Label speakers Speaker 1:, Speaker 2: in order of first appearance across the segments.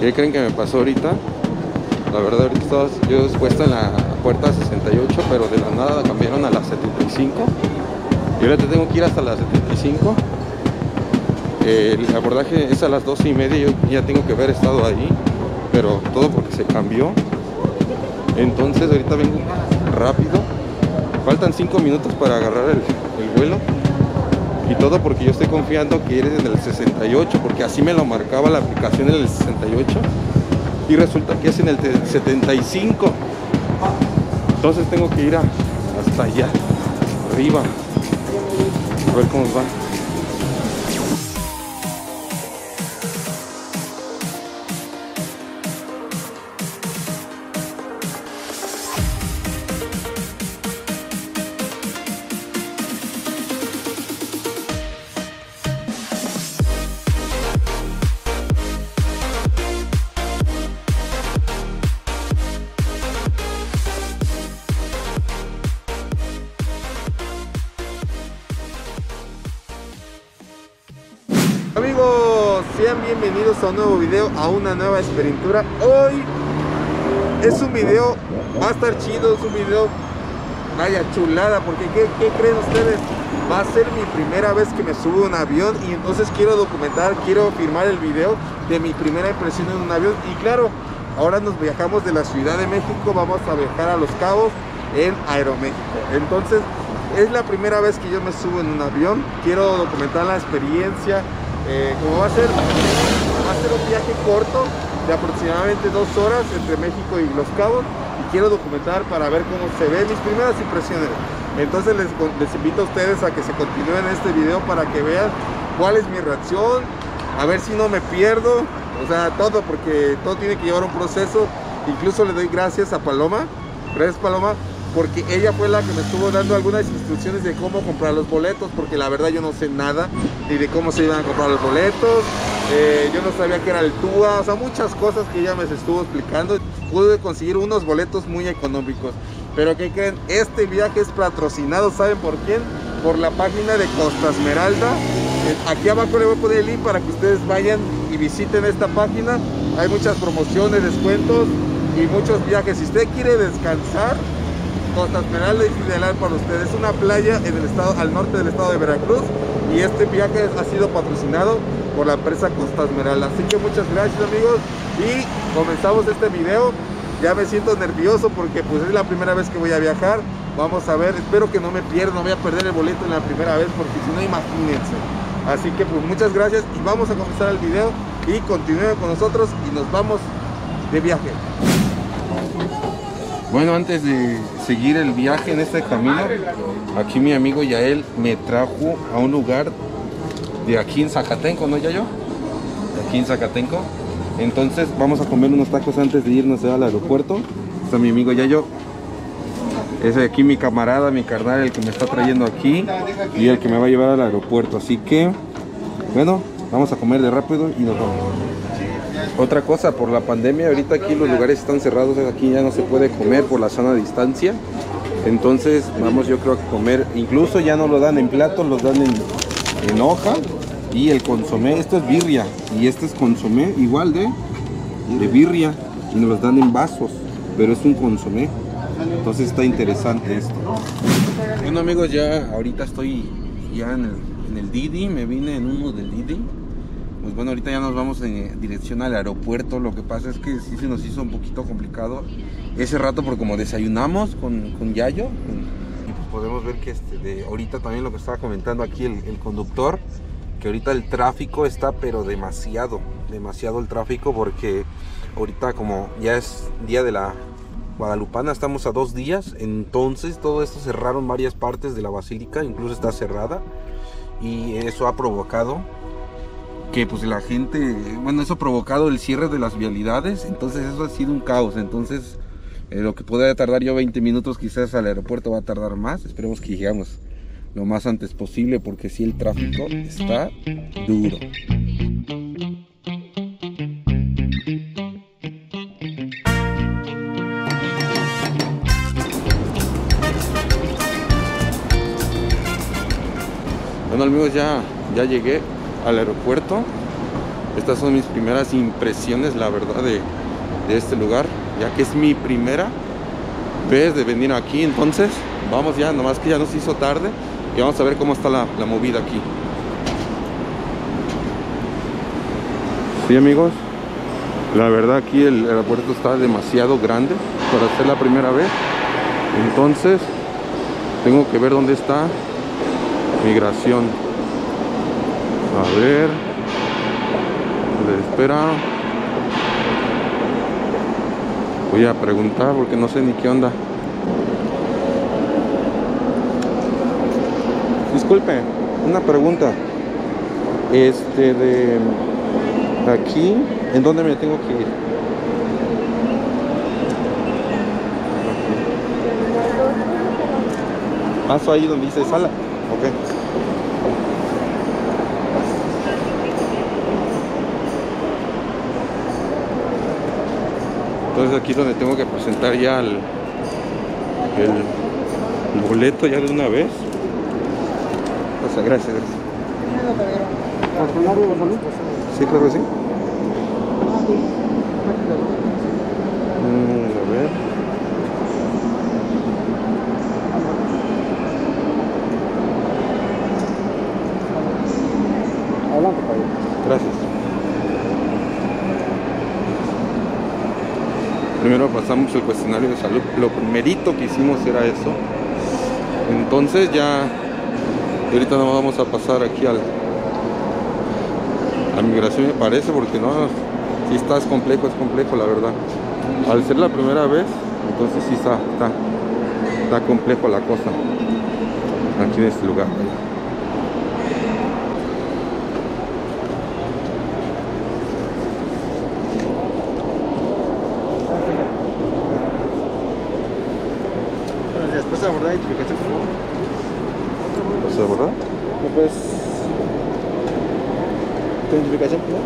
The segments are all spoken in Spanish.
Speaker 1: ¿Qué creen que me pasó ahorita? La verdad ahorita estaba yo expuesta en la puerta 68, pero de la nada cambiaron a la 75. Y ahora tengo que ir hasta la 75. El abordaje es a las 12 y media, yo ya tengo que haber estado ahí, pero todo porque se cambió. Entonces ahorita vengo rápido. Faltan 5 minutos para agarrar el vuelo. Y todo porque yo estoy confiando que eres en el 68, porque así me lo marcaba la aplicación en el 68. Y resulta que es en el 75. Entonces tengo que ir hasta allá, arriba. A ver cómo va. Bienvenidos a un nuevo video, a una nueva experiencia. Hoy es un video, va a estar chido, es un video, vaya chulada, porque ¿qué, qué creen ustedes? Va a ser mi primera vez que me subo a un avión y entonces quiero documentar, quiero filmar el video de mi primera impresión en un avión. Y claro, ahora nos viajamos de la Ciudad de México, vamos a viajar a Los Cabos en Aeroméxico. Entonces, es la primera vez que yo me subo en un avión, quiero documentar la experiencia, eh, como va a ser, va a ser un viaje corto de aproximadamente dos horas entre México y Los Cabos y quiero documentar para ver cómo se ven mis primeras impresiones. Entonces les, les invito a ustedes a que se continúen este video para que vean cuál es mi reacción, a ver si no me pierdo, o sea, todo, porque todo tiene que llevar un proceso. Incluso le doy gracias a Paloma, gracias Paloma, porque ella fue la que me estuvo dando algunas instrucciones de cómo comprar los boletos, porque la verdad yo no sé nada ni de cómo se iban a comprar los boletos, eh, yo no sabía que era el TUA, o sea, muchas cosas que ella me estuvo explicando. Pude conseguir unos boletos muy económicos, pero ¿qué creen? Este viaje es patrocinado, ¿saben por quién? Por la página de Costa Esmeralda. Aquí abajo le voy a poner el link para que ustedes vayan y visiten esta página. Hay muchas promociones, descuentos y muchos viajes. Si usted quiere descansar, Costa Esmeralda es ideal para ustedes. Es una playa en el estado, al norte del estado de Veracruz y este viaje ha sido patrocinado por la empresa Costa Esmeralda. Así que muchas gracias amigos y comenzamos este video. Ya me siento nervioso porque pues es la primera vez que voy a viajar. Vamos a ver, espero que no me pierda, no voy a perder el boleto en la primera vez porque si no imagínense. Así que pues muchas gracias y vamos a comenzar el video y continúen con nosotros y nos vamos de viaje. Bueno, antes de seguir el viaje en este camino, aquí mi amigo Yael me trajo a un lugar de aquí en Zacatenco, ¿no, Yayo? De aquí en Zacatenco. Entonces vamos a comer unos tacos antes de irnos al aeropuerto. Está mi amigo Yayo. Es aquí mi camarada, mi carnal, el que me está trayendo aquí y el que me va a llevar al aeropuerto. Así que, bueno, vamos a comer de rápido y nos vamos. Otra cosa, por la pandemia, ahorita aquí los lugares están cerrados, aquí ya no se puede comer por la sana distancia. Entonces vamos yo creo a comer, incluso ya no lo dan en plato, los dan en, en hoja. Y el consomé, esto es birria y este es consomé igual de, de birria y nos los dan en vasos, pero es un consomé. Entonces está interesante esto. Bueno amigos, ya ahorita estoy ya en el, en el Didi, me vine en uno del Didi. Pues bueno, ahorita ya nos vamos en dirección al aeropuerto. Lo que pasa es que sí se nos hizo un poquito complicado ese rato porque como desayunamos con, con Yayo y pues podemos ver que este, de, ahorita también lo que estaba comentando aquí el, el conductor, que ahorita el tráfico está pero demasiado, demasiado el tráfico porque ahorita como ya es día de la Guadalupana, estamos a dos días, entonces todo esto cerraron varias partes de la basílica, incluso está cerrada y eso ha provocado que pues la gente, bueno, eso ha provocado el cierre de las vialidades, entonces eso ha sido un caos, entonces eh, lo que podría tardar yo 20 minutos quizás al aeropuerto va a tardar más, esperemos que lleguemos lo más antes posible porque si el tráfico está duro. Bueno amigos, ya, ya llegué al aeropuerto. Estas son mis primeras impresiones, la verdad, de, este lugar, ya que es mi primera vez de venir aquí. Entonces, vamos ya, nomás que ya nos hizo tarde y vamos a ver cómo está la, la movida aquí. Sí, amigos, la verdad aquí el aeropuerto está demasiado grande para ser la primera vez. Entonces, tengo que ver dónde está migración. A ver. Le espera. Voy a preguntar porque no sé ni qué onda. Disculpe, una pregunta. Este de aquí, ¿en dónde me tengo que ir? Paso ahí donde dice sala. Ok. Entonces aquí es donde tengo que presentar ya el, boleto ya de una vez. O sea, gracias, gracias. Sí, creo que sí. Mm, a ver.
Speaker 2: Adelante, Pablo.
Speaker 1: Gracias. Primero pasamos el cuestionario de salud. Lo primerito que hicimos era eso. Entonces ya ahorita no vamos a pasar aquí al a migración me parece porque no si está es complejo, es complejo la verdad. Al ser la primera vez, entonces sí está, está complejo la cosa aquí en este lugar.
Speaker 2: Buenos días. ¿Puedes abordar identificación, por favor?
Speaker 1: ¿O sea, verdad?
Speaker 2: ¿Me puedes...? ¿Tu identificación, por favor?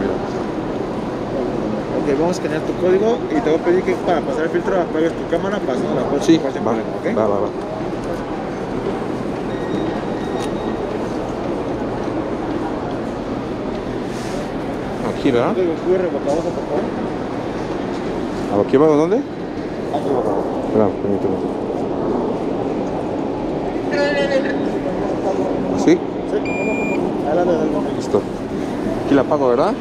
Speaker 1: Mira.
Speaker 2: Ok, vamos a escanear tu código y te voy a pedir que para pasar el filtro apagues tu cámara pasando la puerta
Speaker 1: Sí, va,
Speaker 2: problema, ¿ok?
Speaker 1: va, va, va. Aquí, ¿verdad?
Speaker 2: Abajo, por favor.
Speaker 1: ¿Aquí va dónde?
Speaker 2: Aquí, abajo.
Speaker 1: Espera, permíteme. ¿Así?
Speaker 2: Sí. Adelante.
Speaker 1: Listo. Aquí la apago, ¿verdad?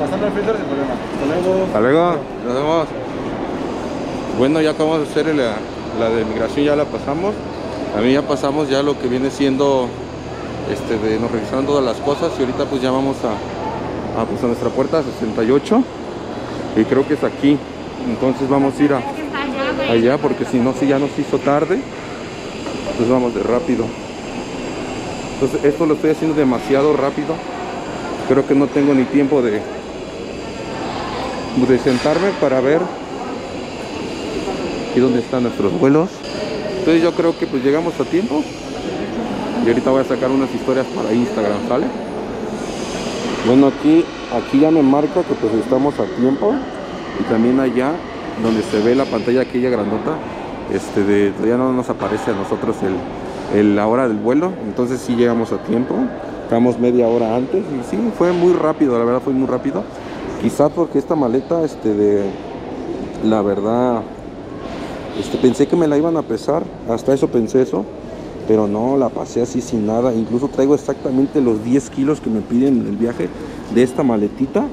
Speaker 2: Pasando el filtro sin problema. Hasta luego.
Speaker 1: Hasta luego, nos vemos. Bueno, ya acabamos de hacer la, la de migración, ya la pasamos. A mí ya pasamos ya lo que viene siendo, este, de nos revisaron todas las cosas y ahorita pues ya vamos a, a, pues, a nuestra puerta 68 y creo que es aquí. Entonces vamos a ir a, allá porque si no, si ya nos hizo tarde, pues vamos de rápido. Entonces esto lo estoy haciendo demasiado rápido. Creo que no tengo ni tiempo de, de sentarme para ver aquí dónde están nuestros vuelos. Entonces yo creo que pues llegamos a tiempo. Y ahorita voy a sacar unas historias para Instagram, ¿sale? Bueno, aquí, aquí ya me marca que pues estamos a tiempo. Y también allá donde se ve la pantalla aquella grandota, este ya no nos aparece a nosotros el, el- la hora del vuelo. Entonces sí llegamos a tiempo. Estamos media hora antes. Y sí, fue muy rápido, la verdad fue muy rápido. Quizá porque esta maleta, este de la verdad, este, pensé que me la iban a pesar, hasta eso pensé eso, pero no, la pasé así sin nada. Incluso traigo exactamente los 10 kilos que me piden en el viaje de esta maletita.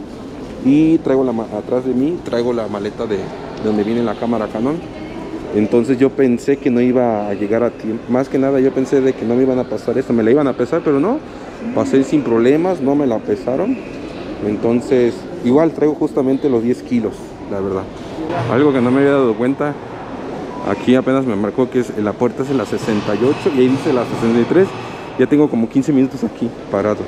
Speaker 1: Y traigo la, atrás de mí, traigo la maleta de, de donde viene la cámara Canon. Entonces yo pensé que no iba a llegar a tiempo. Más que nada yo pensé de que no me iban a pasar esto, me la iban a pesar, pero no. Pasé sin problemas, no me la pesaron. Entonces, igual traigo justamente los 10 kilos, la verdad. Algo que no me había dado cuenta, aquí apenas me marcó que es, la puerta es en la 68 y ahí dice la 63. Ya tengo como 15 minutos aquí parado.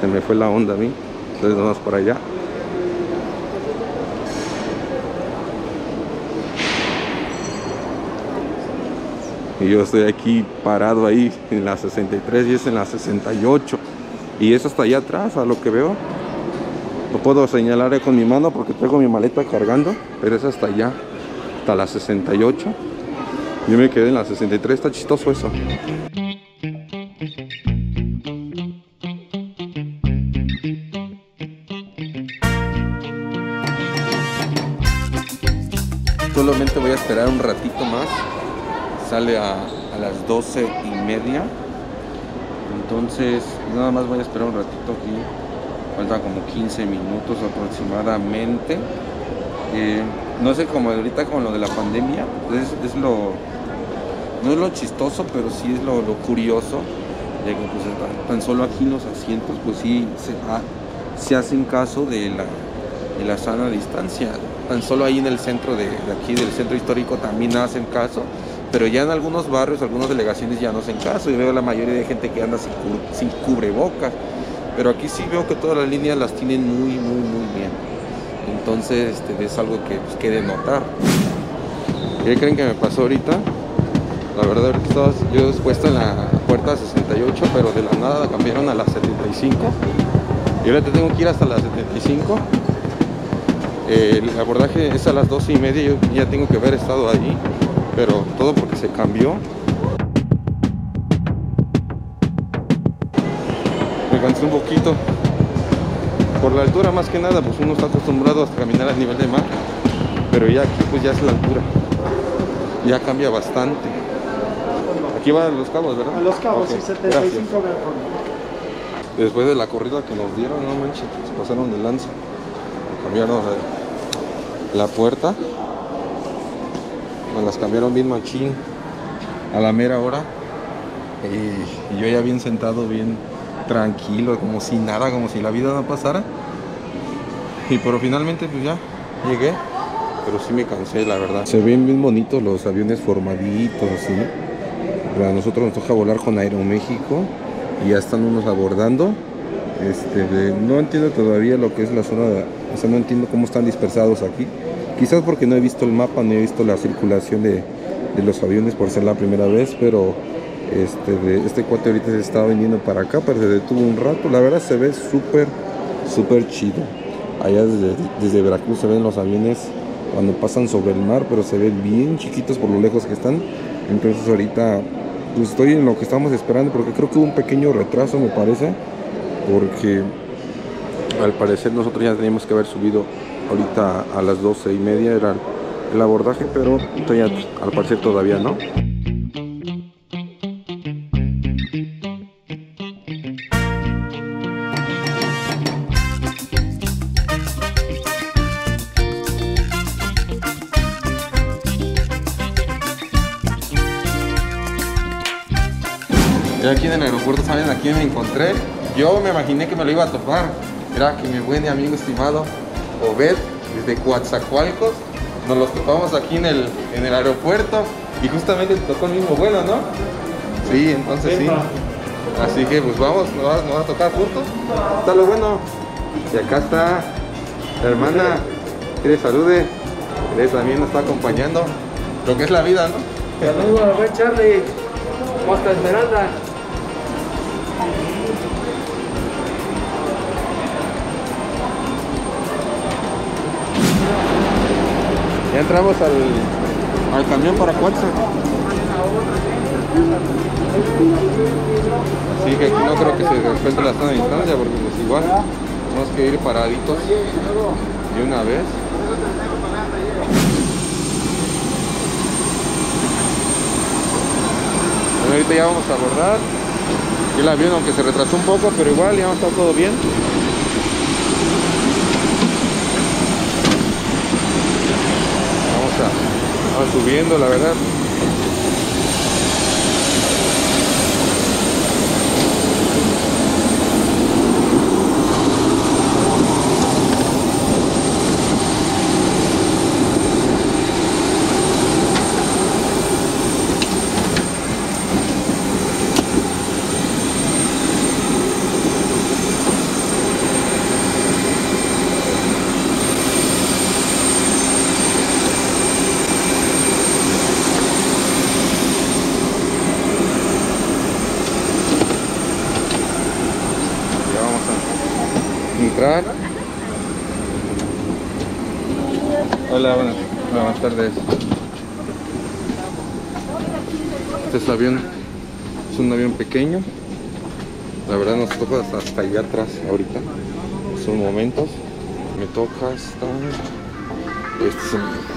Speaker 1: Se me fue la onda a mí. Entonces vamos para allá. Y yo estoy aquí parado ahí en la 63 y es en la 68. Y es hasta allá atrás, a lo que veo. No puedo señalar con mi mano porque traigo mi maleta cargando, pero es hasta allá, hasta la 68. Yo me quedé en la 63, está chistoso eso. Solamente voy a esperar un ratito más. Sale a, las 12 y media. Entonces, nada más voy a esperar un ratito aquí. Faltan como 15 minutos aproximadamente. Eh, no sé, como ahorita con lo de la pandemia, es, es lo. No es lo chistoso, pero sí es lo, lo curioso. Que pues, tan, solo aquí los asientos, pues sí se, se hacen caso de la, de la sana distancia. Tan solo ahí en el centro de, aquí, del centro histórico, también hacen caso. Pero ya en algunos barrios, algunas delegaciones ya no hacen caso. Y veo la mayoría de gente que anda sin, sin cubrebocas. Pero aquí sí veo que todas las líneas las tienen muy, muy, muy bien. Entonces este, es algo que pues, que de notar. ¿Qué creen que me pasó ahorita? La verdad, ahorita estaba yo en la puerta 68, pero de la nada cambiaron a la 75. Y ahora tengo que ir hasta la 75. Eh, el abordaje es a las 12 y media, yo ya tengo que haber estado ahí, pero todo porque se cambió. Me cansé un poquito. Por la altura más que nada, pues uno está acostumbrado a caminar a nivel de mar. Pero ya aquí pues ya es la altura. Ya cambia bastante. Aquí van los cabos, ¿verdad?
Speaker 2: A los cabos, sí, 75
Speaker 1: gracias.
Speaker 2: mejor.
Speaker 1: Después de la corrida que nos dieron, no manches, se pasaron de lanza. Cambiaron la, la puerta. Nos las cambiaron bien machín. A la mera hora. Y, y yo ya bien sentado, bien tranquilo, como si nada, como si la vida no pasara. Y pero finalmente pues ya llegué. Pero sí me cansé, la verdad. Se ven bien bonitos los aviones formaditos, así. A nosotros nos toca volar con Aeroméxico y ya están unos abordando. Este, no entiendo todavía lo que es la zona, de- o sea, no entiendo cómo están dispersados aquí. Quizás porque no he visto el mapa, no he visto la circulación de, de los aviones por ser la primera vez, pero este, este cuate ahorita se estaba viniendo para acá, pero se detuvo un rato. La verdad se ve súper, súper chido. Allá desde, desde Veracruz se ven los aviones cuando pasan sobre el mar, pero se ven bien chiquitos por lo lejos que están. Entonces ahorita pues estoy en lo que estamos esperando porque creo que hubo un pequeño retraso me parece porque al parecer nosotros ya teníamos que haber subido ahorita a las 12 y media era el, abordaje pero todavía, al parecer todavía no Y aquí en el aeropuerto, ¿saben a quién me encontré? Yo me imaginé que me lo iba a topar. Era que mi buen amigo estimado Obed, desde Coatzacoalcos, nos los topamos aquí en el, en el aeropuerto y justamente te tocó el mismo vuelo, ¿no? Sí, entonces sí. Así que pues vamos, nos va, nos va a tocar juntos. Está lo bueno. Y acá está la hermana, que le salude. Él también nos está acompañando. Lo que es la vida, ¿no?
Speaker 3: Saludos, buen Charlie. ¿Cómo está Esmeralda?
Speaker 1: Ya entramos al, al camión para Cuatza. Así que aquí no creo que se respete la zona de distancia porque pues igual tenemos que ir paraditos de una vez. Bueno, ahorita ya vamos a abordar. El avión aunque se retrasó un poco, pero igual ya está todo bien. Vamos subiendo, la verdad. Ya vamos a entrar. Hola, buenas, buenas tardes. Este es avión, es un avión pequeño. La verdad nos toca hasta, hasta allá atrás ahorita. Son momentos. Me toca hasta este